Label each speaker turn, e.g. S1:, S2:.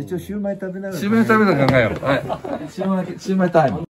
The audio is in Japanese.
S1: 一応シューマイ食べながら
S2: シューマイ食べながら考えよう。はい。シューマイ、シューマイタイム。